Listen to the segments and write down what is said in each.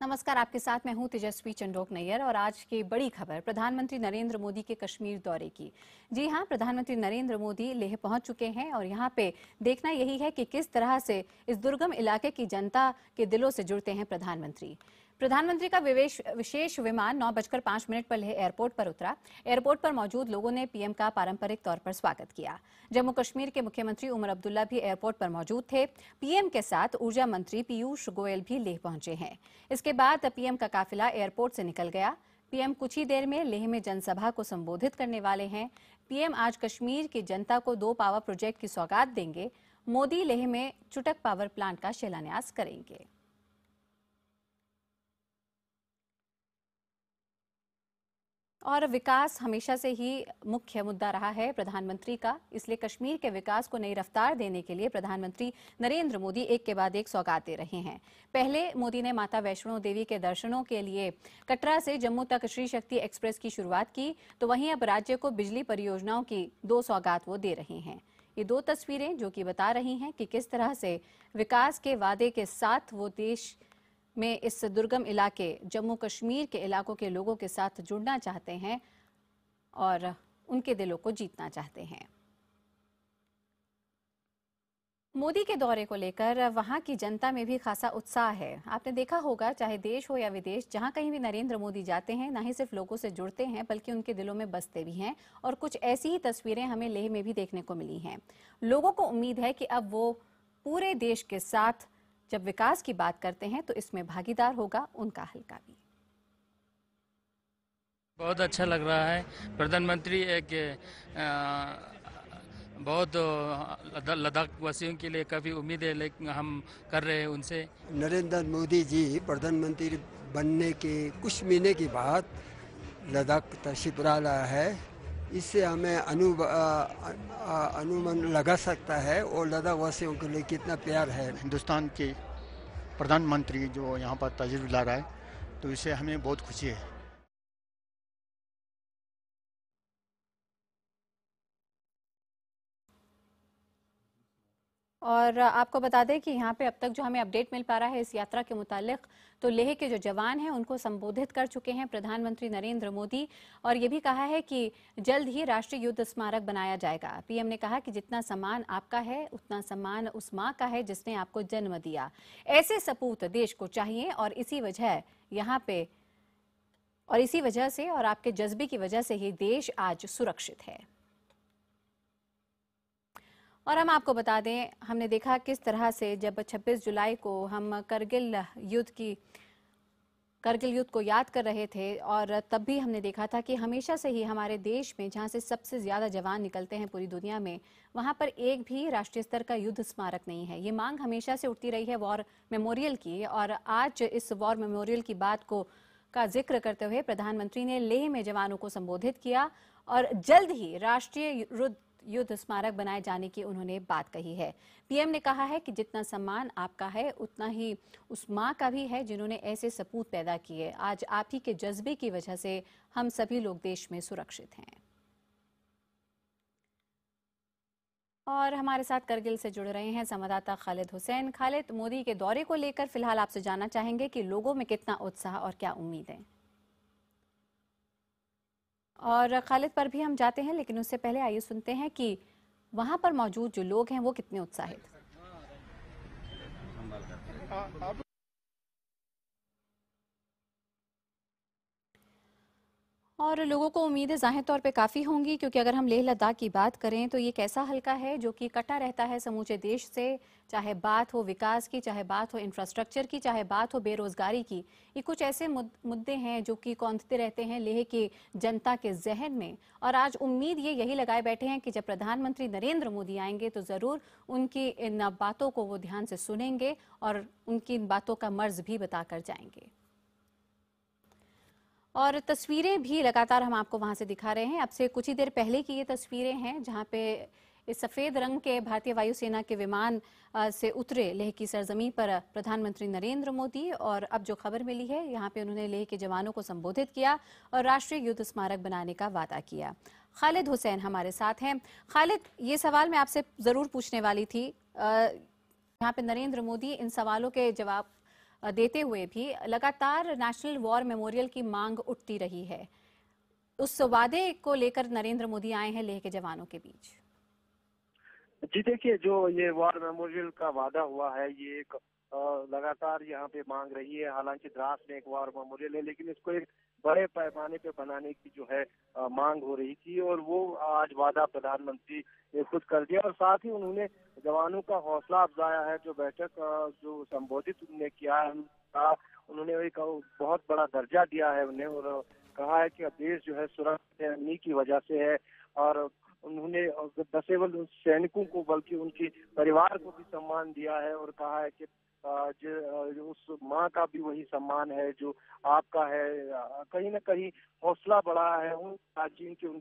नमस्कार, आपके साथ मैं हूँ तेजस्वी चंडोक नैयर और आज की बड़ी खबर, प्रधानमंत्री नरेंद्र मोदी के कश्मीर दौरे की। जी हाँ, प्रधानमंत्री नरेंद्र मोदी लेह पहुँच चुके हैं और यहाँ पे देखना यही है कि किस तरह से इस दुर्गम इलाके की जनता के दिलों से जुड़ते हैं प्रधानमंत्री। प्रधानमंत्री का विशेष विमान नौ बजकर पाँच मिनट पर लेह एयरपोर्ट पर उतरा। एयरपोर्ट पर मौजूद लोगों ने पीएम का पारंपरिक तौर पर स्वागत किया। जम्मू कश्मीर के मुख्यमंत्री उमर अब्दुल्ला भी एयरपोर्ट पर मौजूद थे। पीएम के साथ ऊर्जा मंत्री पीयूष गोयल भी लेह पहुँचे हैं। इसके बाद पीएम का काफिला एयरपोर्ट से निकल गया। पीएम कुछ ही देर में लेह में जनसभा को संबोधित करने वाले हैं। पीएम आज कश्मीर की जनता को दो पावर प्रोजेक्ट की सौगात देंगे। मोदी लेह में चुटक पावर प्लांट का शिलान्यास करेंगे। और विकास हमेशा से ही मुख्य मुद्दा रहा है प्रधानमंत्री का, इसलिए कश्मीर के विकास को नई रफ्तार देने के लिए प्रधानमंत्री नरेंद्र मोदी एक के बाद एक सौगात दे रहे हैं। पहले मोदी ने माता वैष्णो देवी के दर्शनों के लिए कटरा से जम्मू तक श्री शक्ति एक्सप्रेस की शुरुआत की तो वहीं अब राज्य को बिजली परियोजनाओं की दो सौगात वो दे रहे हैं। ये दो तस्वीरें जो कि बता रही हैं कि किस तरह से विकास के वादे के साथ वो देश में इस दुर्गम इलाके, जम्मू कश्मीर के इलाकों के लोगों के साथ जुड़ना चाहते हैं और उनके दिलों को जीतना चाहते हैं। मोदी के दौरे को लेकर वहाँ की जनता में भी खासा उत्साह है। आपने देखा होगा, चाहे देश हो या विदेश, जहाँ कहीं भी नरेंद्र मोदी जाते हैं, ना ही सिर्फ़ लोगों से जुड़ते हैं, बल्कि उनके दिलों में बसते भी हैं और कुछ ऐसी ही तस्वीरें हमें लेह में भी देखने को मिली हैं। लोगों को उम्मीद है कि अब वो पूरे देश के साथ जब विकास की बात करते हैं तो इसमें भागीदार होगा उनका हल्का भी। बहुत अच्छा लग रहा है। प्रधानमंत्री एक बहुत लद्दाख वासियों के लिए काफ़ी उम्मीद है लेकिन हम कर रहे हैं उनसे। नरेंद्र मोदी जी प्रधानमंत्री बनने के कुछ महीने के बाद लद्दाख तशीफ रहा है। इससे हमें अनु अनुमान लगा सकता है और लद्दाख वासियों के लिए कितना प्यार है। हिंदुस्तान के प्रधानमंत्री जो यहाँ पर तजर्ब ला रहा है तो इससे हमें बहुत खुशी है। और आपको बता दें कि यहाँ पे अब तक जो हमें अपडेट मिल पा रहा है इस यात्रा के मुतालिक तो लेह के जो जवान हैं, उनको संबोधित कर चुके हैं प्रधानमंत्री नरेंद्र मोदी। और ये भी कहा है कि जल्द ही राष्ट्रीय युद्ध स्मारक बनाया जाएगा। पीएम ने कहा कि जितना सम्मान आपका है, उतना सम्मान उस माँ का है जिसने आपको जन्म दिया। ऐसे सपूत देश को चाहिए और इसी वजह यहाँ पे, और इसी वजह से और आपके जज्बे की वजह से ही देश आज सुरक्षित है। और हम आपको बता दें, हमने देखा किस तरह से जब 26 जुलाई को हम करगिल युद्ध की, करगिल युद्ध को याद कर रहे थे और तब भी हमने देखा था कि हमेशा से ही हमारे देश में जहाँ से सबसे ज़्यादा जवान निकलते हैं पूरी दुनिया में, वहाँ पर एक भी राष्ट्रीय स्तर का युद्ध स्मारक नहीं है। ये मांग हमेशा से उठती रही है वॉर मेमोरियल की और आज इस वॉर मेमोरियल की बात को, का ज़िक्र करते हुए प्रधानमंत्री ने लेह में जवानों को संबोधित किया और जल्द ही राष्ट्रीय युद्ध स्मारक बनाए जाने की उन्होंने बात कही है। पीएम ने कहा है कि जितना सम्मान आपका है, उतना ही उस माँ का भी है जिन्होंने ऐसे सपूत पैदा किए। आज आप ही के जज्बे की वजह से हम सभी लोग देश में सुरक्षित हैं। और हमारे साथ करगिल से जुड़ रहे हैं संवाददाता खालिद हुसैन। खालिद, मोदी के दौरे को लेकर फ़िलहाल आपसे जानना चाहेंगे कि लोगों में कितना उत्साह और क्या उम्मीद? है और खालिद पर भी हम जाते हैं, लेकिन उससे पहले आइए सुनते हैं कि वहाँ पर मौजूद जो लोग हैं, वो कितने उत्साहित। और लोगों को उम्मीदें ज़ाहिर तौर पे काफ़ी होंगी, क्योंकि अगर हम लेह लद्दाख की बात करें तो ये कैसा हल्का है जो कि कटा रहता है समूचे देश से? चाहे बात हो विकास की, चाहे बात हो इंफ्रास्ट्रक्चर की, चाहे बात हो बेरोजगारी की, ये कुछ ऐसे मुद्दे हैं जो कि कौंधते रहते हैं लेह की जनता के जहन में। और आज उम्मीद ये यही लगाए बैठे हैं कि जब प्रधानमंत्री नरेंद्र मोदी आएँगे तो ज़रूर उनकी इन बातों को वो ध्यान से सुनेंगे और उनकी इन बातों का मर्ज भी बताकर जाएँगे। और तस्वीरें भी लगातार हम आपको वहाँ से दिखा रहे हैं। अब से कुछ ही देर पहले की ये तस्वीरें हैं, जहाँ पे इस सफ़ेद रंग के भारतीय वायुसेना के विमान से उतरे लेह की सरजमी पर प्रधानमंत्री नरेंद्र मोदी और अब जो खबर मिली है, यहाँ पे उन्होंने लेह के जवानों को संबोधित किया और राष्ट्रीय युद्ध स्मारक बनाने का वादा किया। खालिद हुसैन हमारे साथ हैं। खालिद, ये सवाल मैं आपसे ज़रूर पूछने वाली थी यहाँ पे नरेंद्र मोदी इन सवालों के जवाब देते हुए भी लगातार नेशनल वॉर मेमोरियल की मांग उठती रही है। उस वादे को लेकर नरेंद्र मोदी आए हैं लेह के जवानों के बीच। जी, देखिए, जो ये वॉर मेमोरियल का वादा हुआ है, ये एक लगातार यहाँ पे मांग रही है। हालाँकि द्रास में एक वॉर मेमोरियल है, लेकिन इसको एक बड़े पैमाने पे बनाने की जो है अ, मांग हो रही थी और वो आज वादा प्रधानमंत्री ने खुद कर दिया और साथ ही उन्होंने जवानों का हौसला अफजाया है जो बैठक जो संबोधित उन्होंने किया है उन्होंने एक बहुत बड़ा दर्जा दिया है उन्हें और कहा है कि अब देश जो है सुरक्षित है की वजह से है और उन्होंने न सैनिकों को बल्कि उनके परिवार को भी सम्मान दिया है और कहा है कि उस माँ का भी वही सम्मान है, जो आपका है कहीं ना कहीं हौसला बढ़ा है उन सियाचिन के, उन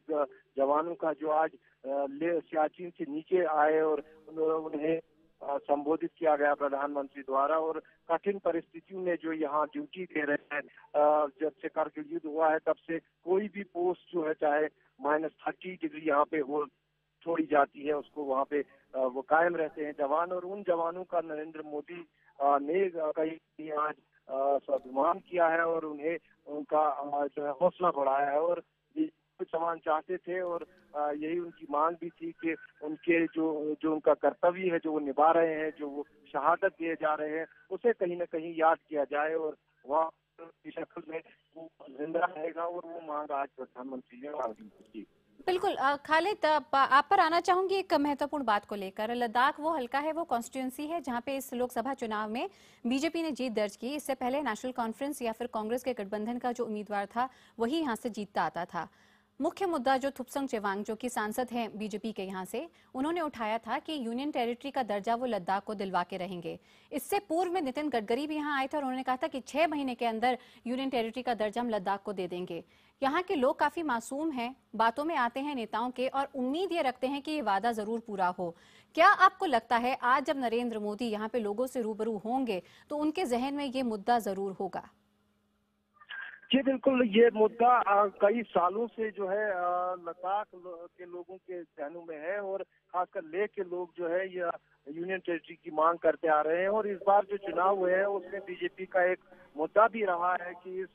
जवानों का जो आज सियाचिन से नीचे आए और उन्हें संबोधित किया गया प्रधानमंत्री द्वारा और कठिन परिस्थितियों में जो यहाँ ड्यूटी दे रहे हैं जब से कारगिल युद्ध हुआ है, तब से कोई भी पोस्ट जो है, चाहे माइनस थर्टी डिग्री यहाँ पे हो, छोड़ी जाती है, उसको वहाँ पे वो कायम रहते हैं जवान और उन जवानों का नरेंद्र मोदी ने कहीं आज स्वाभिमान किया है और उन्हें उनका जो है, हौसला बढ़ाया है और जवान चाहते थे और यही उनकी मांग भी थी कि उनके जो जो उनका कर्तव्य है, जो वो निभा रहे हैं, जो वो शहादत दिए जा रहे हैं, उसे कहीं ना कहीं याद किया जाए और वहाँ की शक्ल में वो ज़िंदा रहेगा और वो मांग आज प्रधानमंत्री ने मांगी थी। बिल्कुल खालिद, आप पर आना चाहूँगी एक महत्वपूर्ण बात को लेकर। लद्दाख वो हल्का है, वो कॉन्स्टिट्यूंसी है, जहाँ पे इस लोकसभा चुनाव में बीजेपी ने जीत दर्ज की। इससे पहले नेशनल कॉन्फ्रेंस या फिर कांग्रेस के गठबंधन का जो उम्मीदवार था, वही यहाँ से जीतता आता था। मुख्य मुद्दा जो थुपसंग चेवांग, जो कि सांसद हैं बीजेपी के यहाँ से, उन्होंने उठाया था कि यूनियन टेरिटरी का दर्जा वो लद्दाख को दिलवा के रहेंगे। इससे पूर्व में नितिन गडकरी भी यहाँ आए थे और उन्होंने कहा था कि छह महीने के अंदर यूनियन टेरिटरी का दर्जा हम लद्दाख को दे देंगे। यहाँ के लोग काफ़ी मासूम हैं, बातों में आते हैं नेताओं के और उम्मीद ये रखते हैं कि ये वादा ज़रूर पूरा हो। क्या आपको लगता है आज जब नरेंद्र मोदी यहाँ पे लोगों से रूबरू होंगे तो उनके जहन में ये मुद्दा ज़रूर होगा? जी, बिल्कुल, ये मुद्दा कई सालों से जो है लद्दाख के लोगों के जहनों में है और खासकर ले के लोग जो है, ये यूनियन टेरिटरी की मांग करते आ रहे हैं। और इस बार जो चुनाव हुए हैं, उसमें बीजेपी का एक मुद्दा भी रहा है कि इस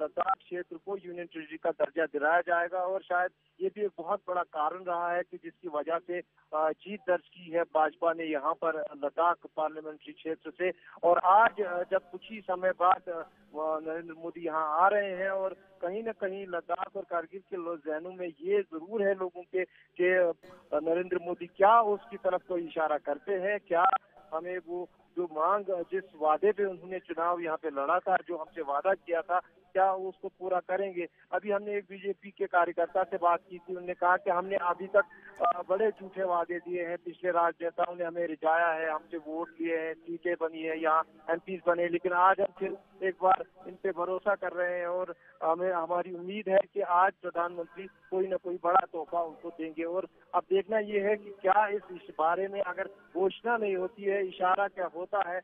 लद्दाख क्षेत्र को यूनियन टेरिटरी का दर्जा दिलाया जाएगा। और शायद ये भी एक बहुत बड़ा कारण रहा है कि जिसकी वजह से जीत दर्ज की है भाजपा ने यहाँ पर लद्दाख पार्लियामेंट्री क्षेत्र से। और आज जब कुछ ही समय बाद नरेंद्र मोदी यहाँ आ रहे हैं और कहीं ना कहीं लद्दाख और कारगिल के जहनों में ये ज़रूर है लोगों के, कि नरेंद्र मोदी, क्या उसकी तरफ़ को इशारा करते हैं? क्या हमें वो जो मांग, जिस वादे पे उन्होंने चुनाव यहाँ पे लड़ा था, जो हमसे वादा किया था क्या वो उसको पूरा करेंगे? अभी हमने एक बीजेपी के कार्यकर्ता से बात की थी उन्होंने कहा कि हमने अभी तक बड़े झूठे वादे दिए हैं। पिछले राजनेताओं ने हमें रिझाया है हमसे वोट लिए हैं सीटें बनी है यहाँ एमपी बने लेकिन आज हम फिर एक बार इन पे भरोसा कर रहे हैं और हमें हमारी उम्मीद है कि आज प्रधानमंत्री कोई ना कोई बड़ा तोहफा उनको देंगे। और अब देखना ये है कि क्या इस, बारे में अगर घोषणा नहीं होती है इशारा क्या होता है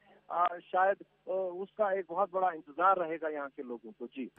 शायद उसका एक बहुत बड़ा इंतज़ार रहेगा यहाँ के लोगों को। जी।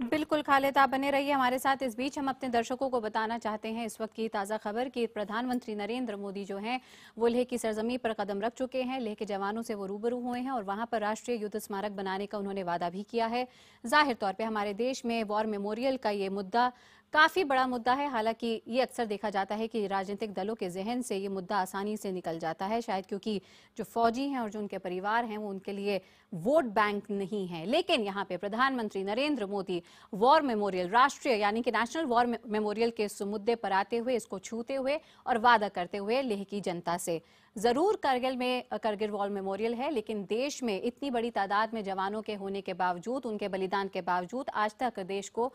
बिल्कुल, खालिद आप बने रहिए हमारे साथ। इस बीच हम अपने दर्शकों को बताना चाहते हैं, इस वक्त की ताज़ा खबर कि प्रधानमंत्री नरेंद्र मोदी जो हैं, वो लेह की सरजमी पर कदम रख चुके हैं। लेह के जवानों से वो रूबरू हुए हैं और वहाँ पर राष्ट्रीय युद्ध स्मारक बनाने का उन्होंने वादा भी किया है। ज़ाहिर तौर पर हमारे देश में वॉर मेमोरियल का ये मुद्दा काफ़ी बड़ा मुद्दा है। हालाँकि ये अक्सर देखा जाता है कि राजनीतिक दलों के जहन से ये मुद्दा आसानी से निकल जाता है, शायद क्योंकि जो फौजी हैं और जो उनके परिवार हैं वो उनके लिए वोट बैंक नहीं है। लेकिन यहाँ पे प्रधानमंत्री नरेंद्र मोदी वॉर मेमोरियल, राष्ट्रीय यानी कि नेशनल वॉर मेमोरियल के इस मुद्दे पर आते हुए, इसको छूते हुए और वादा करते हुए लेह की जनता से। ज़रूर करगिल में, करगिल वॉर मेमोरियल है, लेकिन देश में इतनी बड़ी तादाद में जवानों के होने के बावजूद, उनके बलिदान के बावजूद आज तक देश को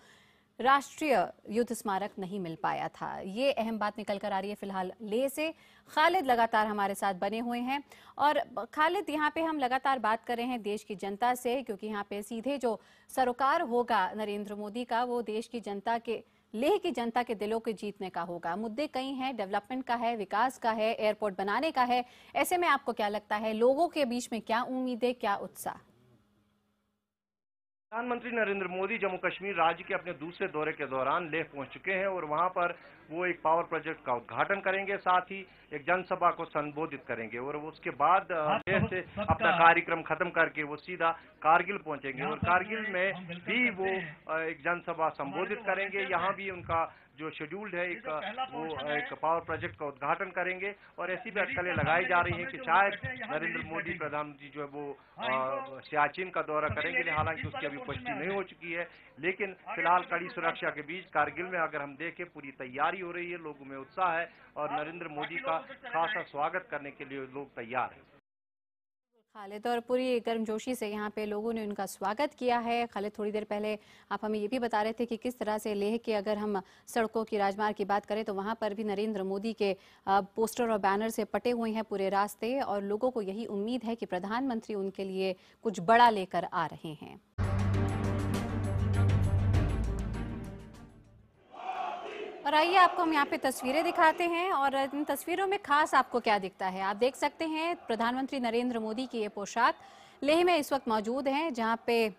राष्ट्रीय युद्ध स्मारक नहीं मिल पाया था। ये अहम बात निकल कर आ रही है फ़िलहाल लेह से। खालिद लगातार हमारे साथ बने हुए हैं और खालिद, यहाँ पे हम लगातार बात कर रहे हैं देश की जनता से, क्योंकि यहाँ पे सीधे जो सरोकार होगा नरेंद्र मोदी का, वो देश की जनता के, लेह की जनता के दिलों के जीतने का होगा। मुद्दे कई हैं, डेवलपमेंट का है, विकास का है, एयरपोर्ट बनाने का है। ऐसे में आपको क्या लगता है, लोगों के बीच में क्या उम्मीदें, क्या उत्साह? प्रधानमंत्री नरेंद्र मोदी जम्मू कश्मीर राज्य के अपने दूसरे दौरे के दौरान लेह पहुँच चुके हैं और वहाँ पर वो एक पावर प्रोजेक्ट का उद्घाटन करेंगे साथ ही एक जनसभा को संबोधित करेंगे और उसके बाद अ, से अपना कार्यक्रम खत्म करके वो सीधा कारगिल पहुँचेंगे और कारगिल में भी वो एक जनसभा संबोधित करेंगे। यहाँ भी उनका जो शेड्यूल्ड है एक वो एक पावर प्रोजेक्ट का उद्घाटन करेंगे और ऐसी भी अटकलें लगाई जा रही हैं कि शायद नरेंद्र मोदी प्रधानमंत्री जो है वो सियाचिन का दौरा करेंगे हालाँकि उसकी अभी पुष्टि नहीं हो चुकी है लेकिन फ़िलहाल कड़ी सुरक्षा के बीच कारगिल में अगर हम देखें पूरी तैयारी हो रही है लोगों में उत्साह है और नरेंद्र मोदी का खासा स्वागत करने के लिए लोग तैयार हैं। खालिद और पूरी गर्मजोशी से यहाँ पे लोगों ने उनका स्वागत किया है। खालिद थोड़ी देर पहले आप हमें ये भी बता रहे थे कि किस तरह से लेह के अगर हम सड़कों की राजमार्ग की बात करें तो वहाँ पर भी नरेंद्र मोदी के पोस्टर और बैनर से पटे हुए हैं पूरे रास्ते और लोगों को यही उम्मीद है कि प्रधानमंत्री उनके लिए कुछ बड़ा लेकर आ रहे हैं। और आइए आपको हम यहाँ पे तस्वीरें दिखाते हैं और इन तस्वीरों में खास आपको क्या दिखता है? आप देख सकते हैं, प्रधानमंत्री नरेंद्र मोदी की ये पोशाक लेह में इस वक्त मौजूद हैं, जहाँ पे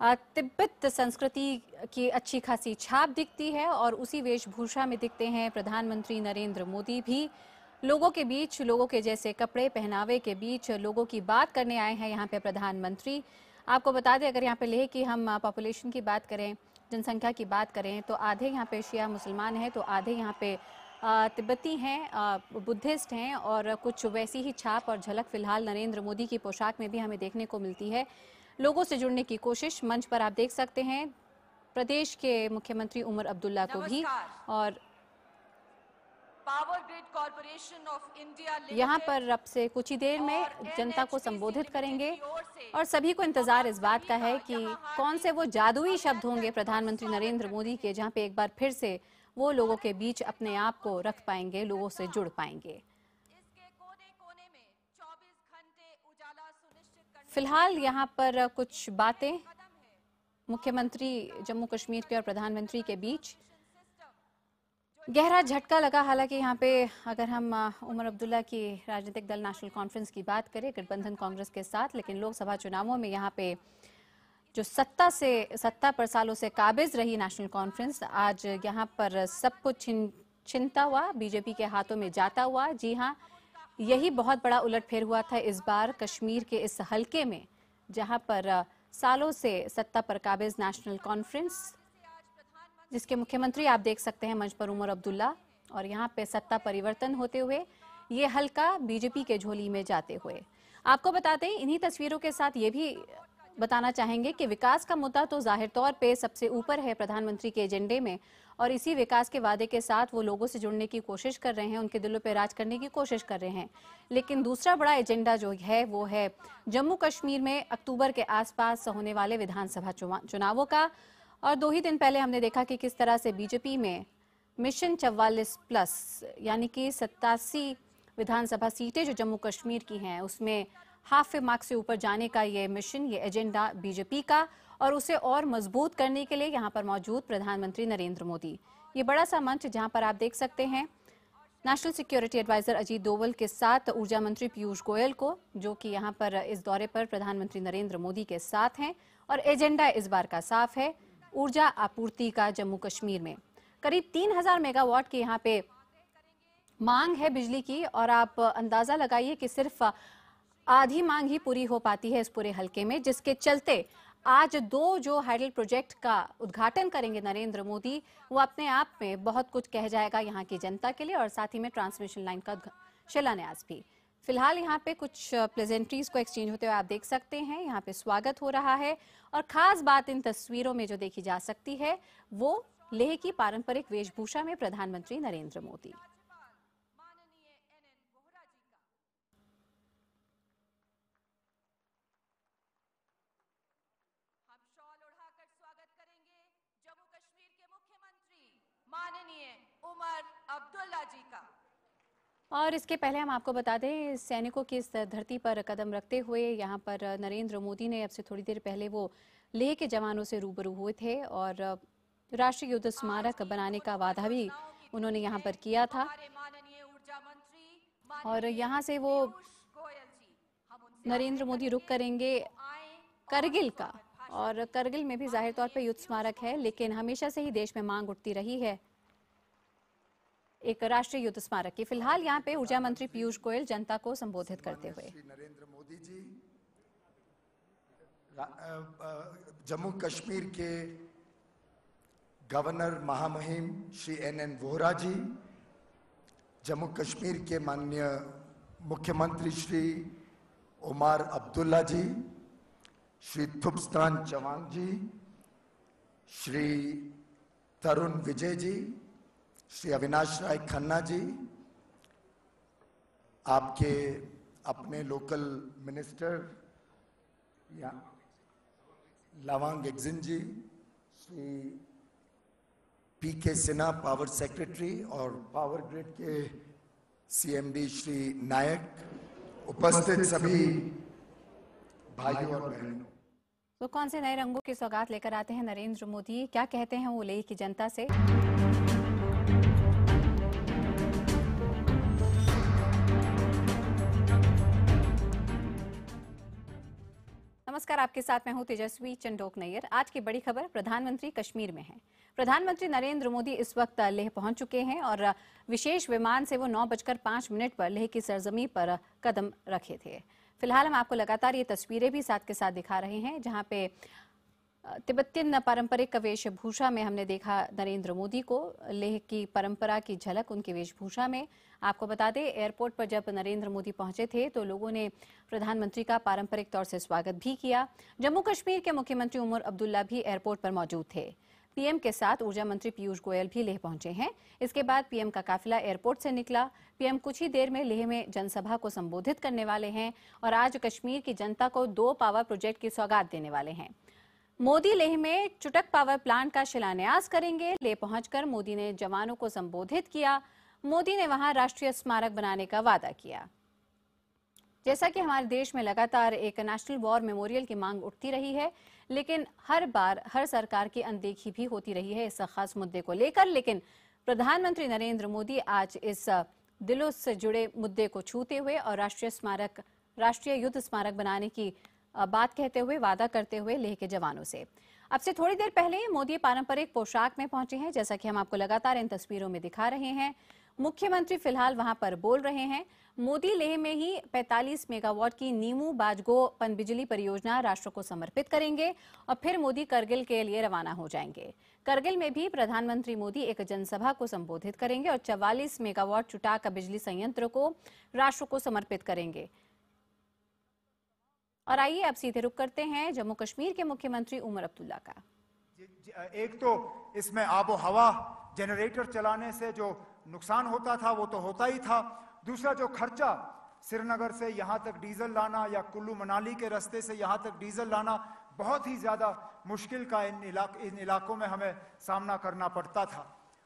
तिब्बत संस्कृति की अच्छी खासी छाप दिखती है और उसी वेशभूषा में दिखते हैं प्रधानमंत्री नरेंद्र मोदी भी। लोगों के बीच, लोगों के जैसे कपड़े पहनावे के बीच लोगों की बात करने आए हैं यहाँ पे प्रधानमंत्री। आपको बता दें, अगर यहाँ पे लेह की हम पॉपुलेशन की बात करें जनसंख्या की बात करें तो आधे यहाँ पे शिया मुसलमान हैं तो आधे यहाँ पे तिब्बती हैं बुद्धिस्ट हैं और कुछ वैसी ही छाप और झलक फ़िलहाल नरेंद्र मोदी की पोशाक में भी हमें देखने को मिलती है। लोगों से जुड़ने की कोशिश मंच पर आप देख सकते हैं। प्रदेश के मुख्यमंत्री उमर अब्दुल्ला को भी और power grid corporation of India यहाँ पर अब से कुछ ही देर में जनता को संबोधित करेंगे और सभी को इंतज़ार इस बात का है कि कौन से वो जादुई शब्द होंगे प्रधानमंत्री नरेंद्र मोदी के जहाँ पे एक बार फिर से वो लोगों के बीच अपने आप को रख पाएँगे लोगों से जुड़ पाएँगे। इसके कोने कोने में 24 घंटे उजाला सुनिश्चित फ़िलहाल यहाँ पर कुछ बातें। मुख्यमंत्री जम्मू कश्मीर के और प्रधानमंत्री के बीच। गहरा झटका लगा। हालाँकि यहाँ पे अगर हम उमर अब्दुल्ला की राजनीतिक दल नेशनल कॉन्फ्रेंस की बात करें, गठबंधन कांग्रेस के साथ, लेकिन लोकसभा चुनावों में यहाँ पे जो सत्ता से, सत्ता पर सालों से काबिज रही नेशनल कॉन्फ्रेंस, आज यहाँ पर सब कुछ छिन, छिनता हुआ, बीजेपी के हाथों में जाता हुआ, जी हाँ यही बहुत बड़ा उलटफेर हुआ था इस बार कश्मीर के इस हलके में, जहाँ पर सालों से सत्ता पर काबिज नेशनल कॉन्फ्रेंस जिसके मुख्यमंत्री आप देख सकते हैं, मंच पर उमर अब्दुल्ला। और यहाँ पे सत्ता परिवर्तन होते हुए ये हल्का बीजेपी के झोली में जाते हुए। आपको बता दें, इन्हीं तस्वीरों के साथ ये भी बताना चाहेंगे कि विकास का मुद्दा तो ज़ाहिर तौर पे सबसे ऊपर है प्रधानमंत्री के एजेंडे में। और इसी विकास के वादे के साथ वो लोगों से जुड़ने की कोशिश कर रहे हैं, उनके दिलों पे राज करने की कोशिश कर रहे हैं। लेकिन दूसरा बड़ा एजेंडा जो है, वो है जम्मू कश्मीर में अक्टूबर के आसपास होने वाले विधानसभा चुनावों का। और दो ही दिन पहले हमने देखा कि किस तरह से बीजेपी में मिशन चवालीस प्लस, यानी कि सत्तासी विधानसभा सीटें जो जम्मू कश्मीर की हैं, उसमें हाफ़ मार्क्स से ऊपर जाने का ये मिशन, ये एजेंडा बीजेपी का, और उसे और मज़बूत करने के लिए यहाँ पर मौजूद प्रधानमंत्री नरेंद्र मोदी। ये बड़ा सा मंच जहाँ पर आप देख सकते हैं। National security adviser Ajit Doval के साथ ऊर्जा मंत्री पीयूष गोयल को, जो कि यहाँ पर इस दौरे पर प्रधानमंत्री नरेंद्र मोदी के साथ हैं, और एजेंडा इस बार का साफ़ है। ऊर्जा आपूर्ति का जम्मू कश्मीर में। करीब 3000 मेगावाट की यहाँ पे मांग है बिजली की, और आप अंदाज़ा लगाइए कि सिर्फ़ आधी मांग ही पूरी हो पाती है इस पूरे हलके में, जिसके चलते आज दो जो हाइडल प्रोजेक्ट का उद्घाटन करेंगे नरेंद्र मोदी, वो अपने आप में बहुत कुछ कह जाएगा यहाँ की जनता के लिए, और साथ ही में ट्रांसमिशन लाइन का शिलान्यास भी। फ़िलहाल यहाँ पे कुछ प्लेजेंट्रीज को एक्सचेंज होते हुए आप देख सकते हैं। यहाँ पे स्वागत हो रहा है और खास बात इन तस्वीरों में जो देखी जा सकती है, वो लेह की पारंपरिक वेशभूषा में प्रधानमंत्री नरेंद्र मोदी माननीय एन एन वोहरा जी का हम शॉल ओढ़ाकर स्वागत करेंगे जम्मू कश्मीर के मुख्यमंत्री माननीय उमर अब्दुल्ला जी का और इसके पहले हम आपको बता दें सैनिकों की इस धरती पर कदम रखते हुए यहाँ पर नरेंद्र मोदी ने अब से थोड़ी देर पहले वो लेह के जवानों से रूबरू हुए थे और राष्ट्रीय युद्ध स्मारक बनाने का वादा भी उन्होंने यहाँ पर किया था। और यहाँ से वो नरेंद्र मोदी रुक करेंगे करगिल का। और करगिल में भी ज़ाहिर तौर पर युद्ध स्मारक है लेकिन हमेशा से ही देश में मांग उठती रही है। एक राष्ट्रीय युद्ध स्मारक की। फ़िलहाल यहाँ पे ऊर्जा मंत्री पीयूष गोयल जनता को संबोधित करते हुए। नरेंद्र मोदी जी जम्मू कश्मीर के गवर्नर महामहिम श्री एन एन वोहरा जी, जम्मू कश्मीर के माननीय मुख्यमंत्री श्री उमर अब्दुल्ला जी, श्री थुपस्तान चौहान जी, श्री तरुण विजय जी श्री अविनाश राय खन्ना जी आपके अपने लोकल मिनिस्टर या लवांग एग्जिन ji Shri P K Sinha power secretary और पावर ग्रिड के सीएमडी श्री नायक उपस्थित सभी भाइयों और बहनों। तो कौन से नए रंगों की सौगात लेकर आते हैं नरेंद्र मोदी? क्या कहते हैं वो लेह की जनता से? नमस्कार, आपके साथ मैं हूँ तेजस्वी चंडोक नैयर आज की बड़ी खबर, प्रधानमंत्री कश्मीर में है। प्रधानमंत्री नरेंद्र मोदी इस वक्त लेह पहुँच चुके हैं और विशेष विमान से वो नौ बजकर पाँच मिनट पर लेह की सरजमी पर कदम रखे थे। फ़िलहाल हम आपको लगातार ये तस्वीरें भी साथ के साथ दिखा रहे हैं, जहाँ पे तिब्बतियन पारंपरिक वेशभूषा में हमने देखा नरेंद्र मोदी को, लेह की परंपरा की झलक उनकी वेशभूषा में। आपको बता दें, एयरपोर्ट पर जब नरेंद्र मोदी पहुँचे थे तो लोगों ने प्रधानमंत्री का पारंपरिक तौर से स्वागत भी किया। जम्मू कश्मीर के मुख्यमंत्री उमर अब्दुल्ला भी एयरपोर्ट पर मौजूद थे। पीएम के साथ ऊर्जा मंत्री पीयूष गोयल भी लेह पहुँचे हैं। इसके बाद पीएम का काफिला एयरपोर्ट से निकला। पीएम कुछ ही देर में लेह में जनसभा को संबोधित करने वाले हैं और आज कश्मीर की जनता को दो पावर प्रोजेक्ट की सौगात देने वाले हैं। मोदी लेह में चुटक पावर प्लांट का शिलान्यास करेंगे। लेह पहुंचकर मोदी ने जवानों को संबोधित किया। मोदी ने वहाँ राष्ट्रीय स्मारक बनाने का वादा किया। जैसा कि हमारे देश में लगातार एक नेशनल वॉर मेमोरियल की मांग उठती रही है, लेकिन हर बार हर सरकार की अनदेखी भी होती रही है इस खास मुद्दे को लेकर। लेकिन प्रधानमंत्री नरेंद्र मोदी आज इस दिलों से जुड़े मुद्दे को छूते हुए और राष्ट्रीय स्मारक, राष्ट्रीय युद्ध स्मारक बनाने की बात कहते हुए, वादा करते हुए लेह के जवानों से। अब से थोड़ी देर पहले मोदी पारंपरिक पोशाक में पहुँचे हैं, जैसा कि हम आपको लगातार इन तस्वीरों में दिखा रहे हैं। मुख्यमंत्री फ़िलहाल वहाँ पर बोल रहे हैं, मोदी लेह में ही 45 मेगावाट की नीमू बाजगो, पनबिजली परियोजना राष्ट्र को समर्पित करेंगे और फिर मोदी करगिल के लिए रवाना हो जाएँगे। करगिल में भी प्रधानमंत्री मोदी एक जनसभा को संबोधित करेंगे और 44 मेगावाट चुटाक बिजली संयंत्र को राष्ट्र को समर्पित करेंगे। और आइए अब सीधे रुक करते हैं जम्मू कश्मीर के मुख्यमंत्री उमर अब्दुल्ला का। एक तो इसमें आबो हवा जनरेटर चलाने से जो नुकसान होता था, वो तो होता ही था। दूसरा जो खर्चा, श्रीनगर से यहाँ तक डीजल लाना या कुल्लू मनाली के रास्ते से यहाँ तक डीजल लाना, बहुत ही ज़्यादा मुश्किल का इन इलाक, इन इलाकों में हमें सामना करना पड़ता था।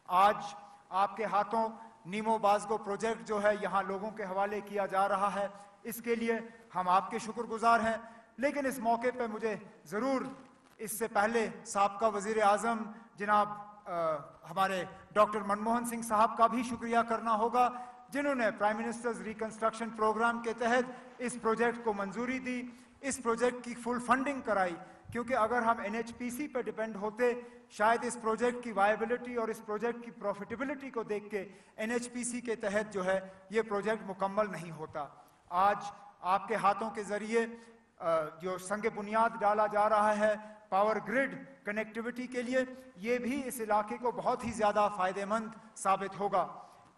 आज आपके हाथों नीमो बाजगो प्रोजेक्ट जो है, यहाँ लोगों के हवाले किया जा रहा है। इसके लिए हम आपके शुक्रगुजार हैं। लेकिन इस मौके पे मुझे ज़रूर इससे पहले सबका वज़ीर आज़म जनाब हमारे डॉक्टर मनमोहन सिंह साहब का भी शुक्रिया करना होगा, जिन्होंने प्राइम मिनिस्टर्स रिकंस्ट्रक्शन प्रोग्राम के तहत इस प्रोजेक्ट को मंजूरी दी, इस प्रोजेक्ट की फुल फंडिंग कराई। क्योंकि अगर हम एनएचपीसी पर डिपेंड होते, शायद इस प्रोजेक्ट की वायबिलिटी और इस प्रोजेक्ट की प्रॉफिटेबिलिटी को देख के एनएचपीसी के तहत जो है, ये प्रोजेक्ट मुकम्मल नहीं होता। आज आपके हाथों के ज़रिए जो संग बुनियाद डाला जा रहा है पावर ग्रिड कनेक्टिविटी के लिए, ये भी इस इलाके को बहुत ही ज़्यादा फ़ायदेमंद साबित होगा।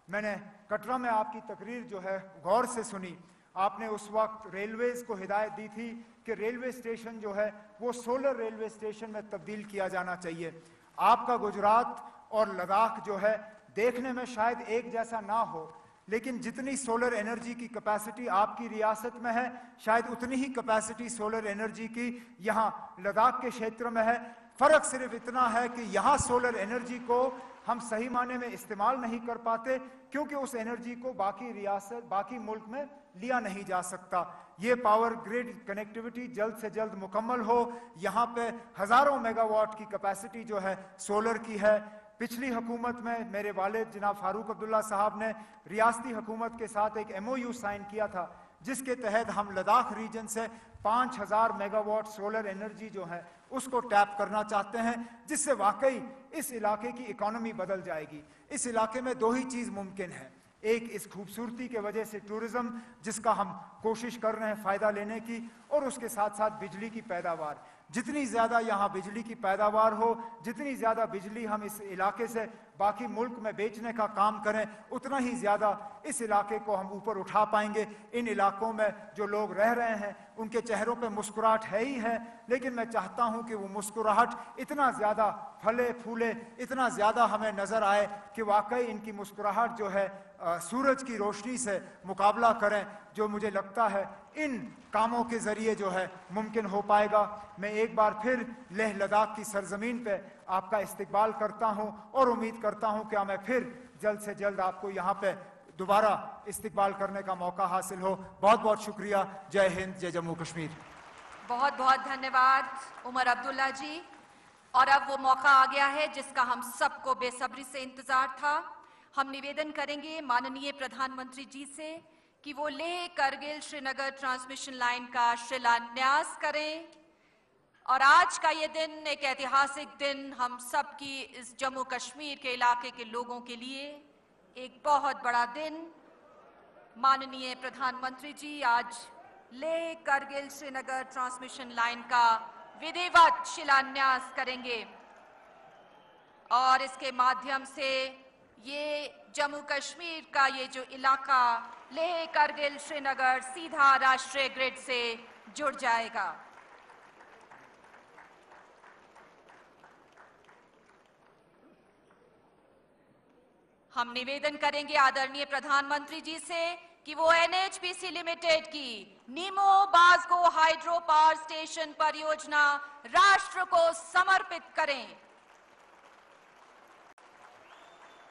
मैंने कटरा में आपकी तकरीर जो है गौर से सुनी। आपने उस वक्त रेलवेज को हिदायत दी थी कि रेलवे स्टेशन जो है, वो सोलर रेलवे स्टेशन में तब्दील किया जाना चाहिए। आपका गुजरात और लद्दाख जो है, देखने में शायद एक जैसा ना हो लेकिन जितनी सोलर एनर्जी की कैपेसिटी आपकी रियासत में है, शायद उतनी ही कैपेसिटी सोलर एनर्जी की यहाँ लद्दाख के क्षेत्र में है। फ़र्क सिर्फ़ इतना है कि यहाँ सोलर एनर्जी को हम सही माने में इस्तेमाल नहीं कर पाते, क्योंकि उस एनर्जी को बाकी रियासत, बाकी मुल्क में लिया नहीं जा सकता। ये पावर ग्रिड कनेक्टिविटी जल्द से जल्द मुकम्मल हो। यहाँ पे हज़ारों मेगावाट की कैपेसिटी जो है सोलर की है। पिछली हुकूमत में मेरे वालिद जनाब फारूक अब्दुल्ला साहब ने रियासती हुकूमत के साथ एक एमओयू साइन किया था, जिसके तहत हम लद्दाख रीजन से 5000 मेगावाट सोलर एनर्जी जो है, उसको टैप करना चाहते हैं, जिससे वाकई इस इलाके की इकोनॉमी बदल जाएगी। इस इलाके में दो ही चीज़ मुमकिन है। एक, इस खूबसूरती के वजह से टूरिज़्म जिसका हम कोशिश कर रहे हैं फ़ायदा लेने की, और उसके साथ साथ बिजली की पैदावार। जितनी ज़्यादा यहाँ बिजली की पैदावार हो, जितनी ज़्यादा बिजली हम इस इलाके से बाकी मुल्क में बेचने का काम करें, उतना ही ज़्यादा इस इलाके को हम ऊपर उठा पाएँगे। इन इलाकों में जो लोग रह रहे हैं, उनके चेहरों पे मुस्कुराहट है ही है, लेकिन मैं चाहता हूँ कि वो मुस्कुराहट इतना ज़्यादा फले फूले, इतना ज़्यादा हमें नज़र आए कि वाकई इनकी मुस्कुराहट जो है सूरज की रोशनी से मुकाबला करें, जो मुझे लगता है इन कामों के ज़रिए जो है मुमकिन हो पाएगा। मैं एक बार फिर लेह लद्दाख की सरजमीन पे आपका इस्तकबाल करता हूँ और उम्मीद करता हूँ कि मैं फिर जल्द से जल्द आपको यहाँ पे दोबारा इस्तकबाल करने का मौका हासिल हो। बहुत बहुत शुक्रिया। जय हिंद, जय जम्मू कश्मीर। बहुत बहुत धन्यवाद उमर अब्दुल्ला जी। और अब वो मौका आ गया है जिसका हम सबको बेसब्री से इंतज़ार था। हम निवेदन करेंगे माननीय प्रधानमंत्री जी से कि वो लेह करगिल श्रीनगर ट्रांसमिशन लाइन का शिलान्यास करें। और आज का ये दिन एक ऐतिहासिक दिन हम सब की इस जम्मू कश्मीर के इलाके के लोगों के लिए एक बहुत बड़ा दिन। माननीय प्रधानमंत्री जी, आज लेह करगिल श्रीनगर ट्रांसमिशन लाइन का विधिवत शिलान्यास करेंगे। और इसके माध्यम से ये जम्मू कश्मीर का ये जो इलाका लेह करगिल श्रीनगर सीधा राष्ट्रीय ग्रिड से जुड़ जाएगा। हम निवेदन करेंगे आदरणीय प्रधानमंत्री जी से कि वो एनएचपीसी लिमिटेड की Nimoo Bazgo hydro power station परियोजना राष्ट्र को समर्पित करें।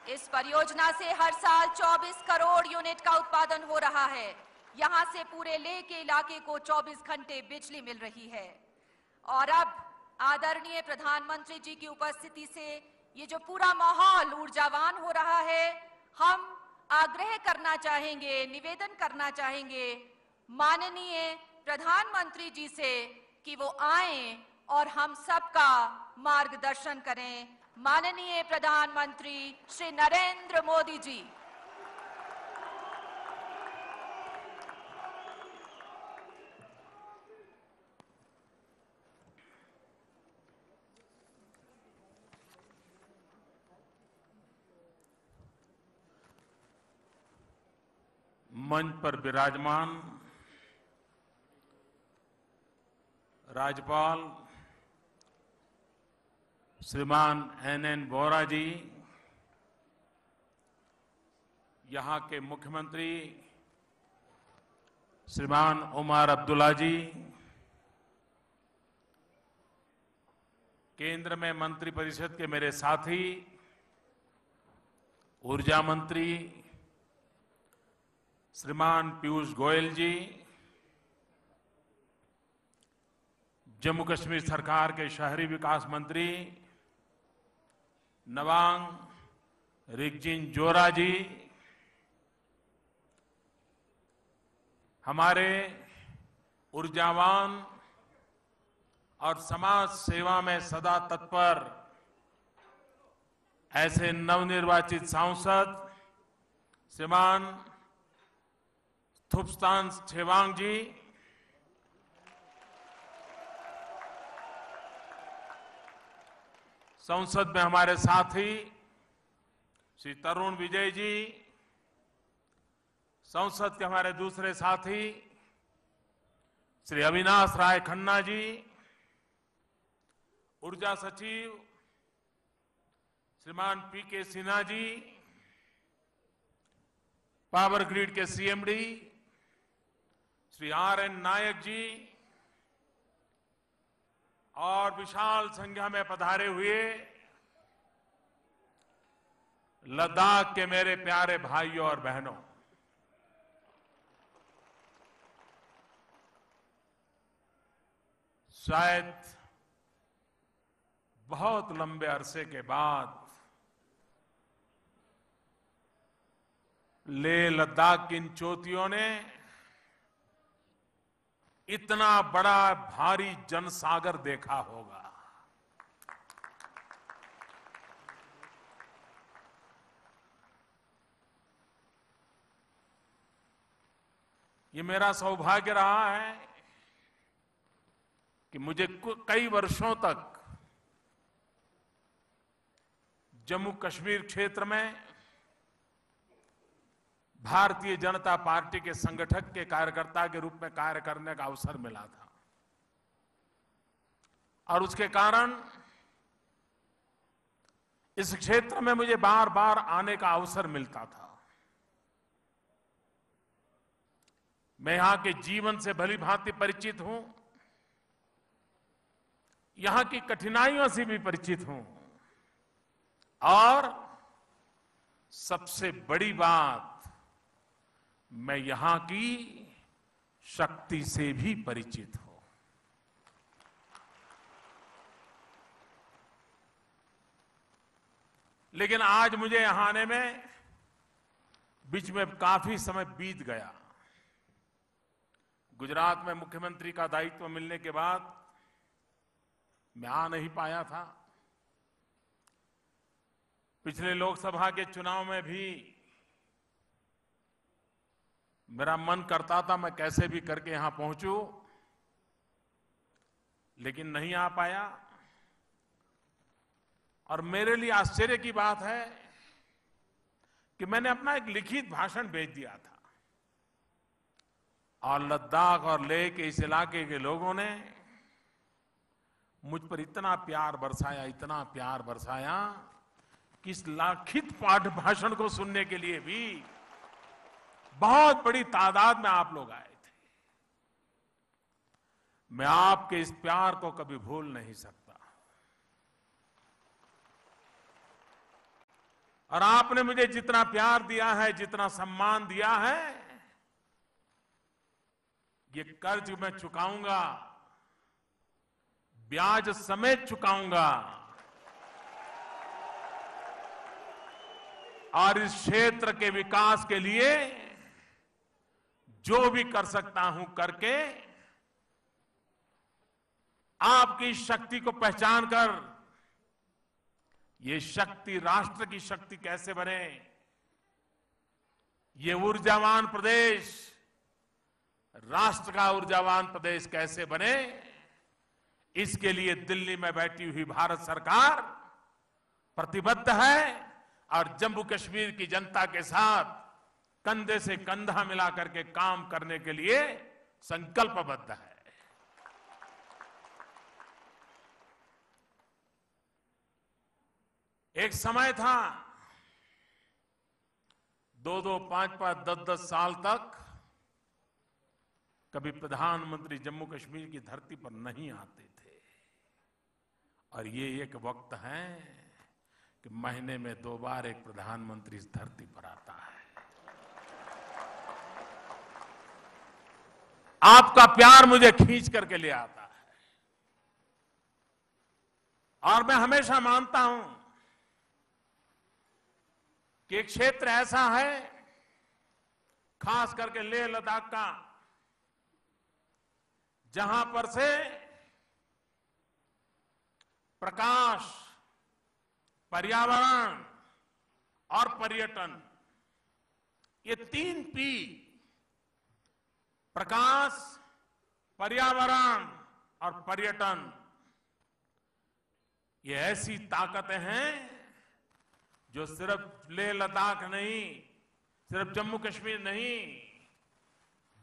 इस परियोजना से हर साल 24 करोड़ यूनिट का उत्पादन हो रहा है। यहाँ से पूरे लेह के इलाके को 24 घंटे बिजली मिल रही है। और अब आदरणीय प्रधानमंत्री जी की उपस्थिति से ये जो पूरा माहौल ऊर्जावान हो रहा है, हम आग्रह करना चाहेंगे, निवेदन करना चाहेंगे माननीय प्रधानमंत्री जी से कि वो आए और हम सबका मार्गदर्शन करें। माननीय प्रधानमंत्री श्री नरेंद्र मोदी जी। मंच पर विराजमान राज्यपाल श्रीमान एन एन वोरा जी, यहाँ के मुख्यमंत्री श्रीमान उमर अब्दुल्ला जी, केंद्र में मंत्रिपरिषद के मेरे साथी, ऊर्जा मंत्री श्रीमान पीयूष गोयल जी, जम्मू कश्मीर सरकार के शहरी विकास मंत्री नवांग, रिगजिन जोरा जी, हमारे ऊर्जावान और समाज सेवा में सदा तत्पर ऐसे नवनिर्वाचित सांसद श्रीमान थुपस्तान छेवांग जी संसद में हमारे साथी श्री तरुण विजय जी, संसद के हमारे दूसरे साथी श्री अविनाश राय खन्ना जी, ऊर्जा सचिव श्रीमान P K Sinha ji, power grid के CMD Shri R N Nayak ji और विशाल संख्या में पधारे हुए लद्दाख के मेरे प्यारे भाइयों और बहनों, शायद बहुत लंबे अरसे के बाद ले लद्दाख की इन चोटियों ने इतना बड़ा भारी जनसागर देखा होगा। ये मेरा सौभाग्य रहा है कि मुझे कई वर्षों तक जम्मू कश्मीर क्षेत्र में भारतीय जनता पार्टी के संगठक के कार्यकर्ता के रूप में कार्य करने का अवसर मिला था। और उसके कारण इस क्षेत्र में मुझे बार बार आने का अवसर मिलता था। मैं यहाँ के जीवन से भली भांति परिचित हूँ। यहाँ की कठिनाइयों से भी परिचित हूँ। और सबसे बड़ी बात मैं यहाँ की शक्ति से भी परिचित हूँ। लेकिन आज मुझे यहाँ आने में बीच में काफ़ी समय बीत गया। गुजरात में मुख्यमंत्री का दायित्व मिलने के बाद मैं आ नहीं पाया था। पिछले लोकसभा के चुनाव में भी मेरा मन करता था मैं कैसे भी करके यहाँ पहुंचू, लेकिन नहीं आ पाया। और मेरे लिए आश्चर्य की बात है कि मैंने अपना एक लिखित भाषण भेज दिया था। और लद्दाख और लेह के इस इलाके के लोगों ने मुझ पर इतना प्यार बरसाया, इतना प्यार बरसाया कि इस लाखित पाठ भाषण को सुनने के लिए भी बहुत बड़ी तादाद में आप लोग आए थे। मैं आपके इस प्यार को कभी भूल नहीं सकता। और आपने मुझे जितना प्यार दिया है, जितना सम्मान दिया है, ये कर्ज मैं चुकाऊँगा, ब्याज समेत चुकाऊँगा। और इस क्षेत्र के विकास के लिए जो भी कर सकता हूँ करके आपकी शक्ति को पहचान कर। ये शक्ति, राष्ट्र की शक्ति कैसे बने? ये ऊर्जावान प्रदेश, राष्ट्र का ऊर्जावान प्रदेश कैसे बने? इसके लिए दिल्ली में बैठी हुई भारत सरकार प्रतिबद्ध है और जम्मू कश्मीर की जनता के साथ कंधे से कंधा मिलाकर के काम करने के लिए संकल्पबद्ध है। एक समय था, दो दो पाँच पाँच दस दस साल तक कभी प्रधानमंत्री जम्मू कश्मीर की धरती पर नहीं आते थे। और ये एक वक्त है कि महीने में दो बार एक प्रधानमंत्री इस धरती पर आता है। आपका प्यार मुझे खींच करके ले आता है। और मैं हमेशा मानता हूँ कि क्षेत्र ऐसा है, खास करके लेह लद्दाख का, जहाँ पर से प्रकाश, पर्यावरण और पर्यटन, ये तीन पी प्रकाश, पर्यावरण और पर्यटन। ये ऐसी ताकतें हैं जो सिर्फ़ लेह लद्दाख नहीं, सिर्फ़ जम्मू कश्मीर नहीं,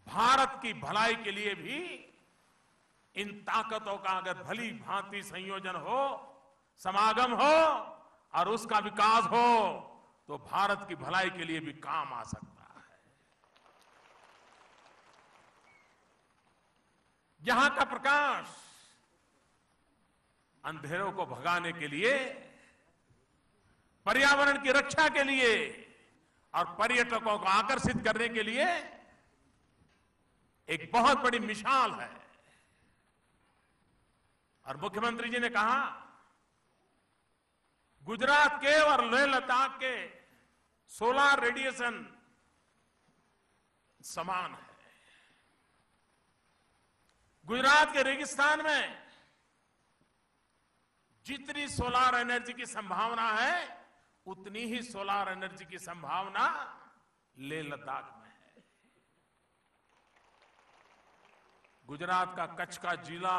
भारत की भलाई के लिए भी इन ताकतों का अगर भली भांति संयोजन हो, समागम हो और उसका विकास हो तो भारत की भलाई के लिए भी काम आ सकता है यहाँ का प्रकाश अंधेरों को भगाने के लिए, पर्यावरण की रक्षा के लिए और पर्यटकों को आकर्षित करने के लिए एक बहुत बड़ी मिसाल है। और मुख्यमंत्री जी ने कहा, गुजरात के और लेह लद्दाख के सोलार रेडिएशन समान है। गुजरात के रेगिस्तान में जितनी सोलार एनर्जी की संभावना है, उतनी ही सोलार एनर्जी की संभावना लेह लद्दाख में है। गुजरात का कच्छ का जिला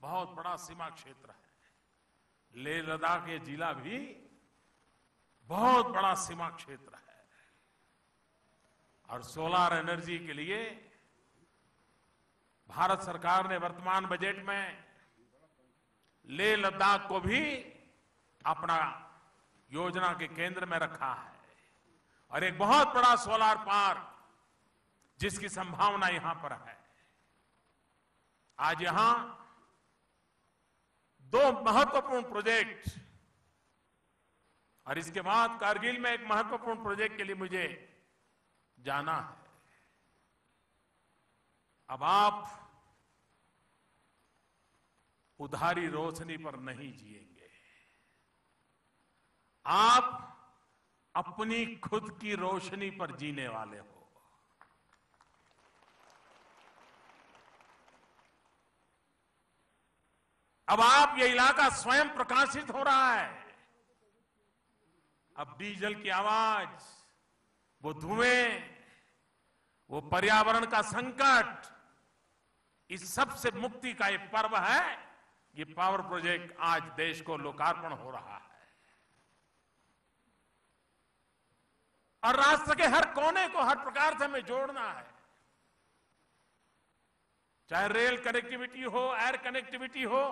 बहुत बड़ा सीमा क्षेत्र है। लेह लद्दाख ये जिला भी बहुत बड़ा सीमा क्षेत्र है। और सोलार एनर्जी के लिए भारत सरकार ने वर्तमान बजट में लेह लद्दाख को भी अपना योजना के केंद्र में रखा है। और एक बहुत बड़ा सोलार पार्क जिसकी संभावना यहाँ पर है। आज यहाँ दो महत्वपूर्ण प्रोजेक्ट और इसके बाद कारगिल में एक महत्वपूर्ण प्रोजेक्ट के लिए मुझे जाना है। अब आप उधारी रोशनी पर नहीं जिएँगे। आप अपनी खुद की रोशनी पर जीने वाले हो। अब आप ये इलाका स्वयं प्रकाशित हो रहा है। अब डीजल की आवाज़, वो धुएँ, वो पर्यावरण का संकट इस सबसे मुक्ति का ये पर्व है ये पावर प्रोजेक्ट आज देश को लोकार्पण हो रहा है। और राष्ट्र के हर कोने को हर प्रकार से हमें जोड़ना है। चाहे रेल कनेक्टिविटी हो, एयर कनेक्टिविटी हो,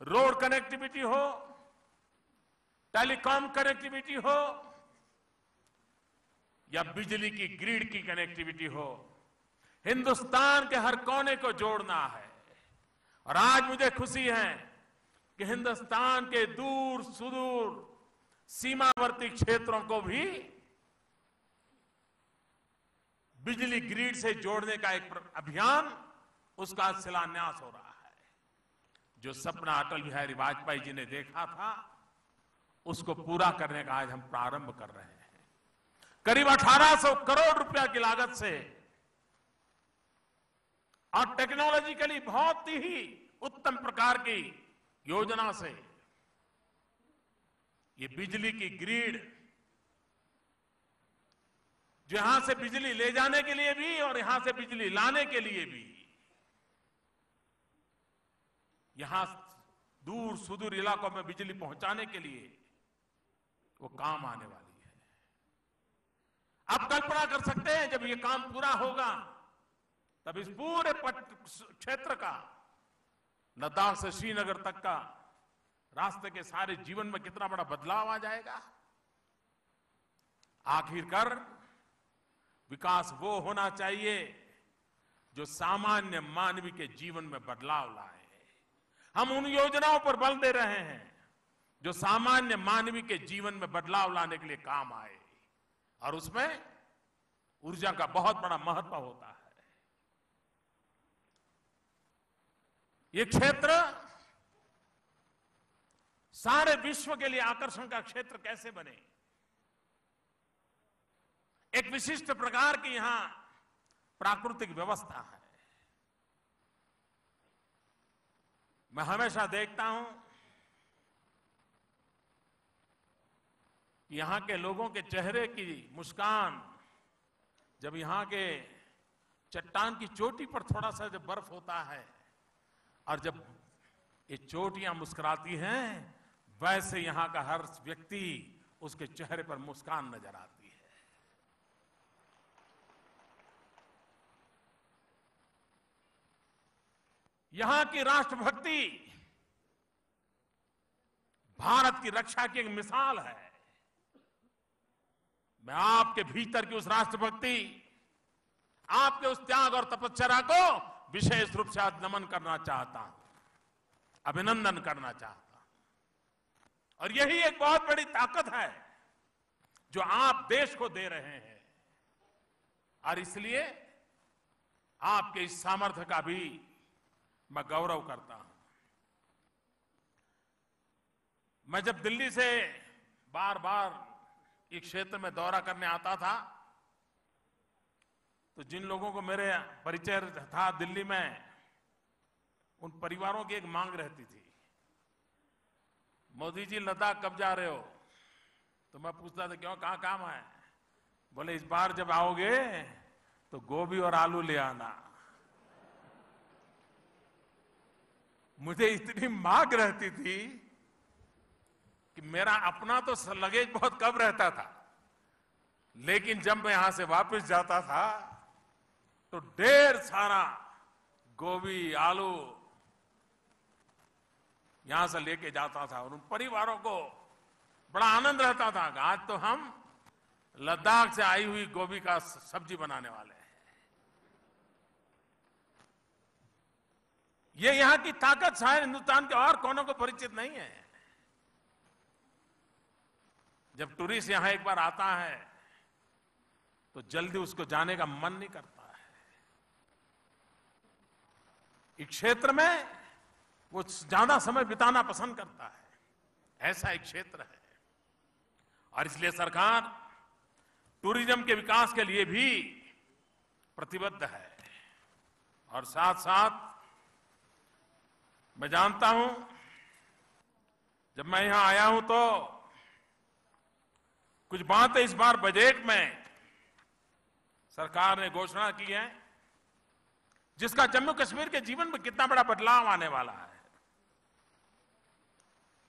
रोड कनेक्टिविटी हो, टेलीकॉम कनेक्टिविटी हो, या बिजली की ग्रिड की कनेक्टिविटी हो हिंदुस्तान के हर कोने को जोड़ना है। और आज मुझे खुशी है कि हिंदुस्तान के दूर सुदूर सीमावर्ती क्षेत्रों को भी बिजली ग्रिड से जोड़ने का एक अभियान उसका शिलान्यास हो रहा है। जो सपना अटल बिहारी वाजपेयी जी ने देखा था, उसको पूरा करने का आज हम प्रारंभ कर रहे हैं। करीब 1800 करोड़ रुपया की लागत से और टेक्नोलॉजिकली बहुत ही उत्तम प्रकार की योजना से ये बिजली की ग्रिड जो यहाँ से बिजली ले जाने के लिए भी और यहाँ से बिजली लाने के लिए भी, यहाँ दूर सुदूर इलाकों में बिजली पहुँचाने के लिए वो काम आने वाली है। आप कल्पना कर सकते हैं जब ये काम पूरा होगा तब इस पूरे क्षेत्र का लद्दाख से श्रीनगर तक का रास्ते के सारे जीवन में कितना बड़ा बदलाव आ जाएगा? आखिरकार विकास वो होना चाहिए जो सामान्य मानवी के जीवन में बदलाव लाए। हम उन योजनाओं पर बल दे रहे हैं जो सामान्य मानवी के जीवन में बदलाव लाने के लिए काम आए। और उसमें ऊर्जा का बहुत बड़ा महत्व होता है। ये क्षेत्र सारे विश्व के लिए आकर्षण का क्षेत्र कैसे बने? एक विशिष्ट प्रकार की यहाँ प्राकृतिक व्यवस्था है। मैं हमेशा देखता हूँ कि यहाँ के लोगों के चेहरे की मुस्कान जब यहाँ के चट्टान की चोटी पर थोड़ा सा जब बर्फ़ होता है और जब ये चोटियाँ मुस्कुराती हैं, वैसे यहाँ का हर व्यक्ति उसके चेहरे पर मुस्कान नज़र आती है। यहाँ की राष्ट्रभक्ति भारत की रक्षा की एक मिसाल है। मैं आपके भीतर की उस राष्ट्रभक्ति, आपके उस त्याग और तपस्या को विशेष रूप से आज नमन करना चाहता हूँ, अभिनंदन करना चाहता हूँ। और यही एक बहुत बड़ी ताकत है जो आप देश को दे रहे हैं। और इसलिए आपके इस सामर्थ्य का भी मैं गौरव करता हूँ। मैं जब दिल्ली से बार बार एक क्षेत्र में दौरा करने आता था तो जिन लोगों को मेरे परिचय था दिल्ली में, उन परिवारों की एक मांग रहती थी। मोदी जी, लद्दाख कब जा रहे हो? तो मैं पूछता था, क्यों? कहाँ काम है? बोले, इस बार जब आओगे तो गोभी और आलू ले आना। मुझे इतनी मांग रहती थी कि मेरा अपना तो लगेज बहुत कम रहता था, लेकिन जब मैं यहाँ से वापस जाता था तो ढेर सारा गोभी, आलू यहाँ से लेके जाता था और उन परिवारों को बड़ा आनंद रहता था आज तो हम लद्दाख से आई हुई गोभी का सब्ज़ी बनाने वाले हैं। ये यहाँ की ताकत शायद हिंदुस्तान के और कोनों को परिचित नहीं है। जब टूरिस्ट यहाँ एक बार आता है तो जल्दी उसको जाने का मन नहीं करता है इस क्षेत्र में वो ज़्यादा समय बिताना पसंद करता है। ऐसा एक क्षेत्र है। और इसलिए सरकार टूरिज़्म के विकास के लिए भी प्रतिबद्ध है। और साथ साथ मैं जानता हूँ, जब मैं यहाँ आया हूँ तो कुछ बातें इस बार बजट में सरकार ने घोषणा की है। जिसका जम्मू कश्मीर के जीवन में कितना बड़ा बदलाव आने वाला है।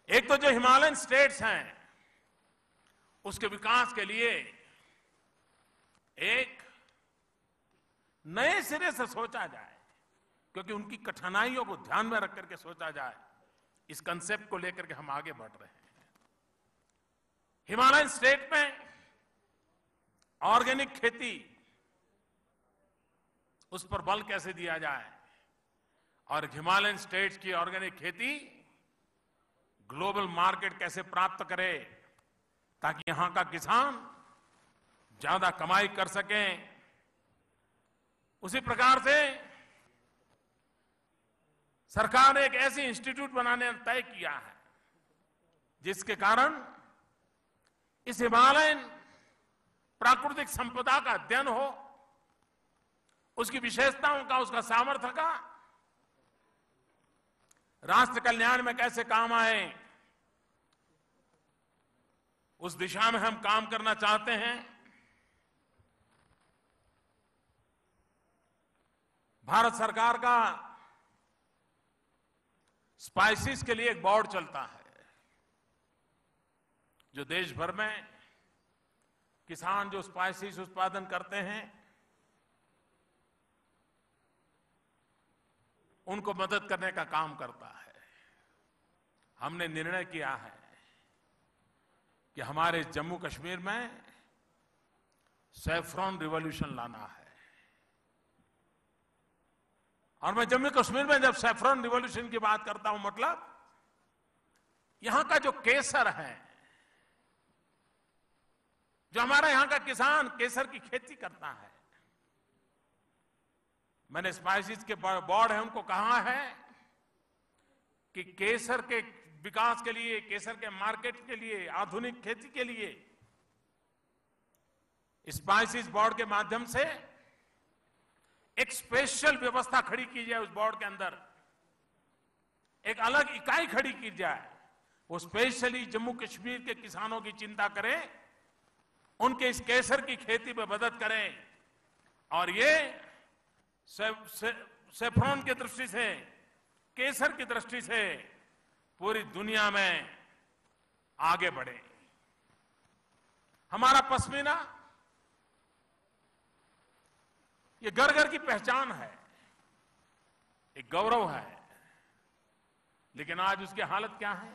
एक तो जो हिमालयन स्टेट्स हैं, उसके विकास के लिए एक नए सिरे से सोचा जाए, क्योंकि उनकी कठिनाइयों को ध्यान में रख करके सोचा जाए, इस कंसेप्ट को लेकर के हम आगे बढ़ रहे हैं। हिमालयन स्टेट में ऑर्गेनिक खेती उस पर बल कैसे दिया जाए? और हिमालयन स्टेट्स की ऑर्गेनिक खेती ग्लोबल मार्केट कैसे प्राप्त करे ताकि यहाँ का किसान ज़्यादा कमाई कर सके? उसी प्रकार से सरकार ने एक ऐसी इंस्टीट्यूट बनाने तय किया है, जिसके कारण इस हिमालयन प्राकृतिक संपदा का अध्ययन हो उसकी विशेषताओं का, उसका सामर्थ्य का। राष्ट्र कल्याण में कैसे काम आए, उस दिशा में हम काम करना चाहते हैं। भारत सरकार का स्पाइसिस के लिए एक बोर्ड चलता है, जो देश भर में किसान जो स्पाइसिस उत्पादन करते हैं उनको मदद करने का काम करता है। हमने निर्णय किया है कि हमारे जम्मू कश्मीर में सैफ्रॉन रिवॉल्यूशन लाना है। और मैं जम्मू कश्मीर में जब सैफ्रॉन रिवॉल्यूशन की बात करता हूँ मतलब यहाँ का जो केसर है, जो हमारा यहाँ का किसान केसर की खेती करता है मैंने स्पाइसिस के बोर्ड है, उनको कहा है कि केसर के विकास के लिए, केसर के मार्केट के लिए, आधुनिक खेती के लिए स्पाइसिस बोर्ड के माध्यम से एक स्पेशल व्यवस्था खड़ी की जाए उस बोर्ड के अंदर। एक अलग इकाई खड़ी की जाए। वो स्पेशली जम्मू कश्मीर के किसानों की चिंता करें, उनके इस केसर की खेती में मदद करें। और ये सेफ्रॉन की दृष्टि से, केसर की दृष्टि से पूरी दुनिया में आगे बढ़े। हमारा पश्मीना, ये घर घर की पहचान है, एक गौरव है, लेकिन आज उसकी हालत क्या है?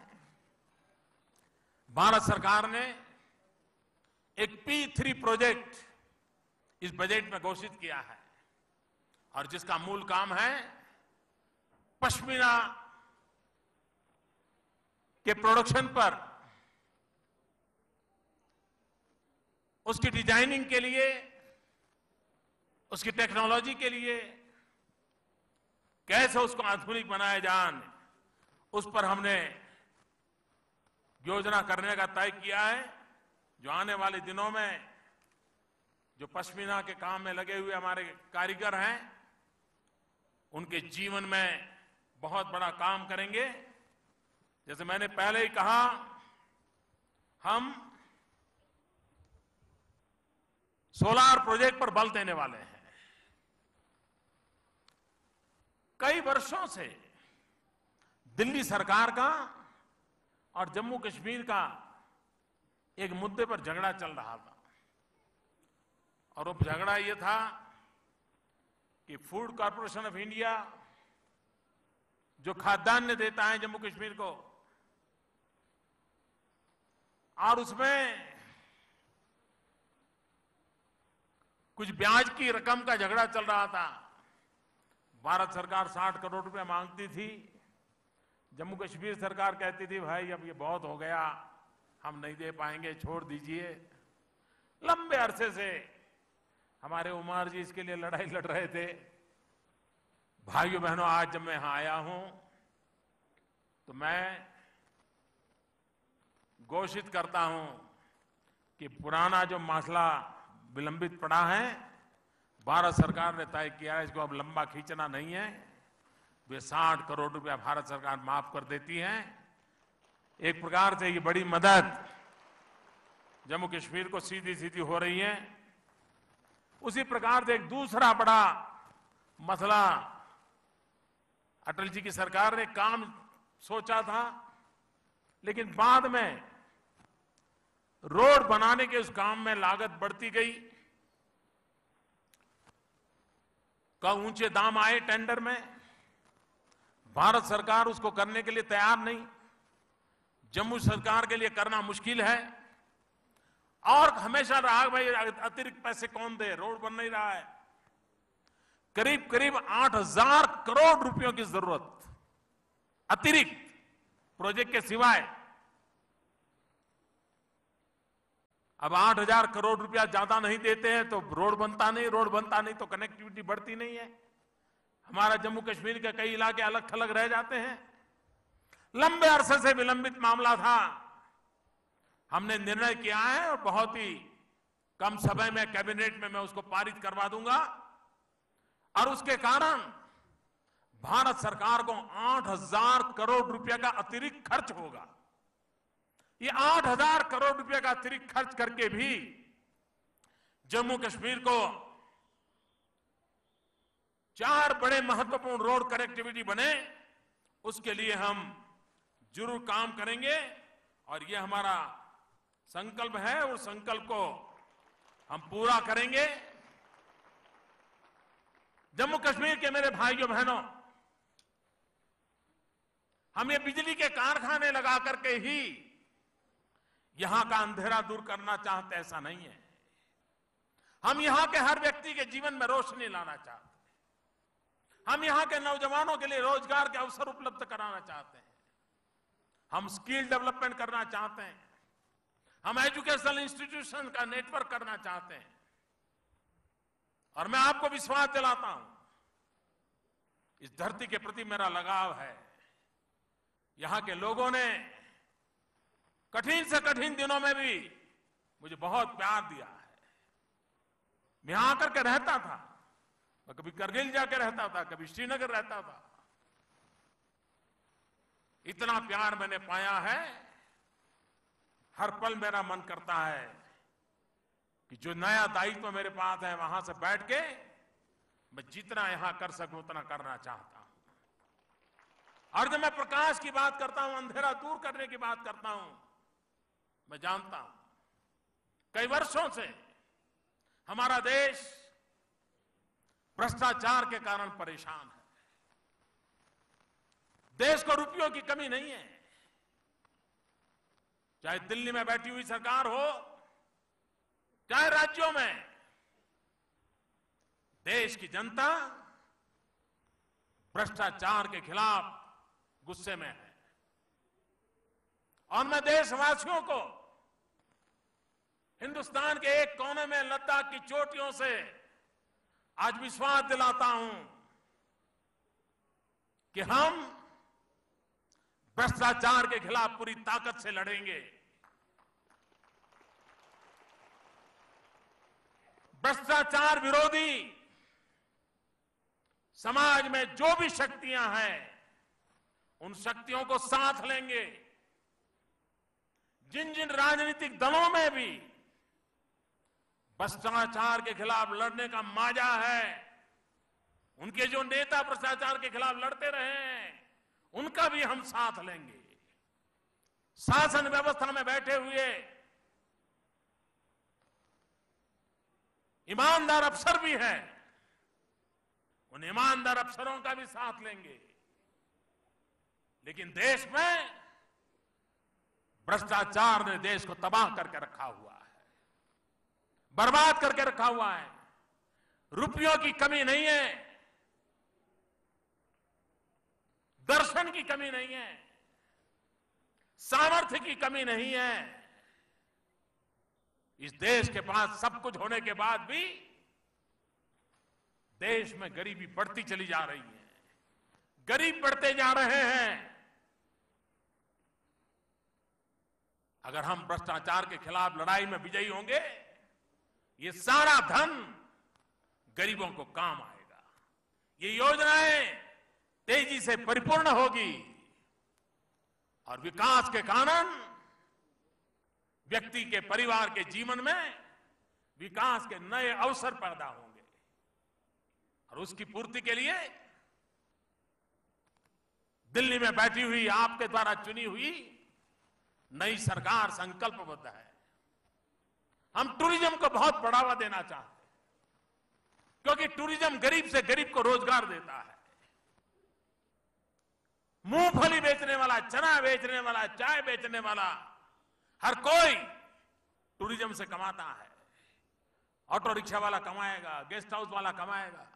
भारत सरकार ने एक पी थ्री प्रोजेक्ट इस बजट में घोषित किया है। और जिसका मूल काम है पश्मीना के प्रोडक्शन पर। उसकी डिज़ाइनिंग के लिए, उसकी टेक्नोलॉजी के लिए, कैसे उसको आधुनिक बनाया जान उस पर हमने योजना करने का तय किया है, जो आने वाले दिनों में जो पश्मीना के काम में लगे हुए हमारे कारीगर हैं उनके जीवन में बहुत बड़ा काम करेंगे। जैसे मैंने पहले ही कहा, हम सोलार प्रोजेक्ट पर बल देने वाले हैं। कई वर्षों से दिल्ली सरकार का और जम्मू कश्मीर का एक मुद्दे पर झगड़ा चल रहा था। और वो झगड़ा ये था कि फ़ूड कॉरपोरेशन ऑफ़ इंडिया जो खाद्यान्न देता है जम्मू कश्मीर को, और उसमें कुछ ब्याज की रकम का झगड़ा चल रहा था। भारत सरकार 60 करोड़ रुपए मांगती थी। जम्मू कश्मीर सरकार कहती थी, भाई, अब ये बहुत हो गया, हम नहीं दे पाएँगे, छोड़ दीजिए। लंबे अरसे से हमारे उमर जी इसके लिए लड़ाई लड़ रहे थे। भाइयों बहनों, आज जब मैं यहाँ आया हूँ तो मैं घोषित करता हूँ कि पुराना जो मसला विलंबित पड़ा है, भारत सरकार ने तय किया है, इसको अब लंबा खींचना नहीं है। वे 60 करोड़ रुपया भारत सरकार माफ़ कर देती है। एक प्रकार से ये बड़ी मदद जम्मू कश्मीर को सीधी सीधी हो रही है। उसी प्रकार से एक दूसरा बड़ा मसला, अटल जी की सरकार ने काम सोचा था, लेकिन बाद में रोड बनाने के उस काम में लागत बढ़ती गई। का ऊँचे दाम आए टेंडर में, भारत सरकार उसको करने के लिए तैयार नहीं, जम्मू सरकार के लिए करना मुश्किल है। और हमेशा रहा भाई, अतिरिक्त पैसे कौन दे? रोड बन नहीं रहा है। करीब करीब आठ हज़ार करोड़ रुपयों की ज़रूरत। अतिरिक्त प्रोजेक्ट के सिवाय। अब आठ हज़ार करोड़ रुपया ज़्यादा नहीं देते हैं तो रोड बनता नहीं, रोड बनता नहीं तो कनेक्टिविटी बढ़ती नहीं है। हमारा जम्मू कश्मीर के कई इलाके अलग थलग रह जाते हैं। लंबे अरसे से विलंबित मामला था। हमने निर्णय किया है और बहुत ही कम समय में, कैबिनेट में मैं उसको पारित करवा दूँगा। और उसके कारण भारत सरकार को आठ हज़ार करोड़ रुपए का अतिरिक्त खर्च होगा। ये आठ हज़ार करोड़ रुपए का अतिरिक्त खर्च करके भी जम्मू कश्मीर को चार बड़े महत्वपूर्ण रोड कनेक्टिविटी बने, उसके लिए हम ज़रूर काम करेंगे। और ये हमारा संकल्प है और संकल्प को हम पूरा करेंगे। जम्मू कश्मीर के मेरे भाइयों, बहनों, हम ये बिजली के कारखाने लगा करके ही यहाँ का अंधेरा दूर करना चाहते ऐसा नहीं है। हम यहाँ के हर व्यक्ति के जीवन में रोशनी लाना चाहते हैं। हम यहाँ के नौजवानों के लिए रोज़गार के अवसर उपलब्ध कराना चाहते हैं। हम स्किल डेवलपमेंट करना चाहते हैं। हम एजुकेशनल इंस्टीट्यूशन का नेटवर्क करना चाहते हैं। और मैं आपको विश्वास दिलाता हूँ, इस धरती के प्रति मेरा लगाव है। यहाँ के लोगों ने कठिन से कठिन दिनों में भी मुझे बहुत प्यार दिया है। मैं यहाँ आकर के रहता था, मैं कभी करगिल जाके रहता था, कभी श्रीनगर रहता था। इतना प्यार मैंने पाया है हर पल मेरा मन करता है कि जो नया दायित्व मेरे पास है, वहाँ से बैठ के मैं जितना यहाँ कर सकूँ, उतना करना चाहता हूँ। और जब मैं प्रकाश की बात करता हूँ, अंधेरा दूर करने की बात करता हूँ, मैं जानता हूँ, कई वर्षों से हमारा देश भ्रष्टाचार के कारण परेशान है। देश को रुपयों की कमी नहीं है। चाहे दिल्ली में बैठी हुई सरकार हो, चाहे राज्यों में, देश की जनता भ्रष्टाचार के खिलाफ गुस्से में है। और मैं देशवासियों को हिंदुस्तान के एक कोने में लद्दाख की चोटियों से आज विश्वास दिलाता हूँ कि हम भ्रष्टाचार के खिलाफ पूरी ताकत से लड़ेंगे। भ्रष्टाचार विरोधी समाज में जो भी शक्तियाँ हैं, उन शक्तियों को साथ लेंगे। जिन जिन राजनीतिक दलों में भी भ्रष्टाचार के खिलाफ लड़ने का माजा है, उनके जो नेता भ्रष्टाचार के खिलाफ लड़ते रहे हैं उनका भी हम साथ लेंगे। शासन व्यवस्था में बैठे हुए ईमानदार अफसर भी हैं, उन ईमानदार अफसरों का भी साथ लेंगे। लेकिन देश में भ्रष्टाचार ने देश को तबाह करके रखा हुआ है, बर्बाद करके रखा हुआ है। रुपयों की कमी नहीं है दर्शन की कमी नहीं है, सामर्थ्य की कमी नहीं है। इस देश के पास सब कुछ होने के बाद भी देश में गरीबी बढ़ती चली जा रही है। गरीब बढ़ते जा रहे हैं। अगर हम भ्रष्टाचार के खिलाफ लड़ाई में विजयी होंगे, ये सारा धन गरीबों को काम आएगा। ये योजनाएँ तेज़ी से परिपूर्ण होगी और विकास के कारण व्यक्ति के परिवार के जीवन में विकास के नए अवसर पैदा होंगे। और उसकी पूर्ति के लिए दिल्ली में बैठी हुई, आपके द्वारा चुनी हुई नई सरकार संकल्पबद्ध है। हम टूरिज़्म को बहुत बढ़ावा देना चाहते हैं, क्योंकि टूरिज़्म गरीब से गरीब को रोज़गार देता है। मूंगफली बेचने वाला, चना बेचने वाला, चाय बेचने वाला, हर कोई टूरिज़्म से कमाता है। ऑटो रिक्शा वाला कमाएगा, गेस्ट हाउस वाला कमाएगा,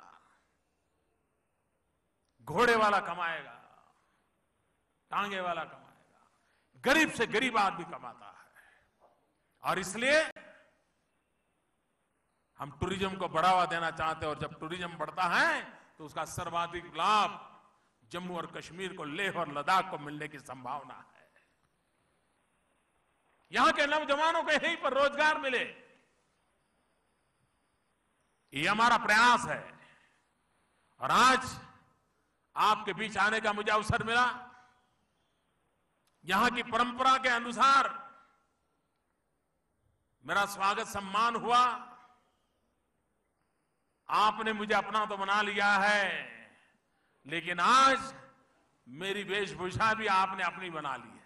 घोड़े वाला कमाएगा, टांगे वाला कमाएगा, गरीब से गरीब आदमी कमाता है। और इसलिए हम टूरिज़्म को बढ़ावा देना चाहते हैं, और जब टूरिज़्म बढ़ता है तो उसका सर्वाधिक लाभ जम्मू और कश्मीर को लेह और लद्दाख को मिलने की संभावना है। यहाँ के नौजवानों को यहीं पर रोज़गार मिले। ये हमारा प्रयास है। और आज आपके बीच आने का मुझे अवसर मिला। यहाँ की परंपरा के अनुसार मेरा स्वागत सम्मान हुआ। आपने मुझे अपना तो बना लिया है। लेकिन आज मेरी वेशभूषा भी आपने अपनी बना ली है।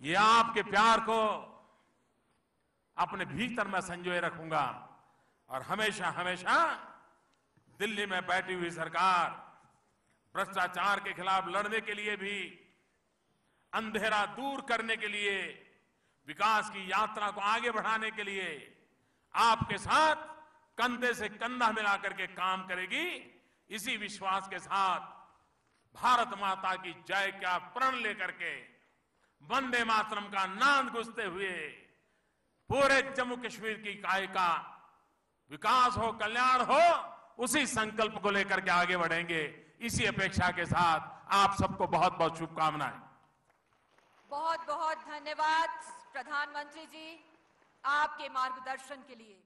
ये आपके प्यार को अपने भीतर में संजोए रखूँगा और हमेशा हमेशा दिल्ली में बैठी हुई सरकार भ्रष्टाचार के खिलाफ लड़ने के लिए भी, अंधेरा दूर करने के लिए, विकास की यात्रा को आगे बढ़ाने के लिए आपके साथ कंधे से कंधा मिलाकर के काम करेगी। इसी विश्वास के साथ भारत माता की जय का प्रण लेकर के वंदे मातरम का नांद घुसते हुए पूरे जम्मू कश्मीर की काय का विकास हो, कल्याण हो, उसी संकल्प को लेकर के आगे बढ़ेंगे। इसी अपेक्षा के साथ आप सबको बहुत बहुत शुभकामनाएँ। बहुत बहुत धन्यवाद प्रधानमंत्री जी आपके मार्गदर्शन के लिए।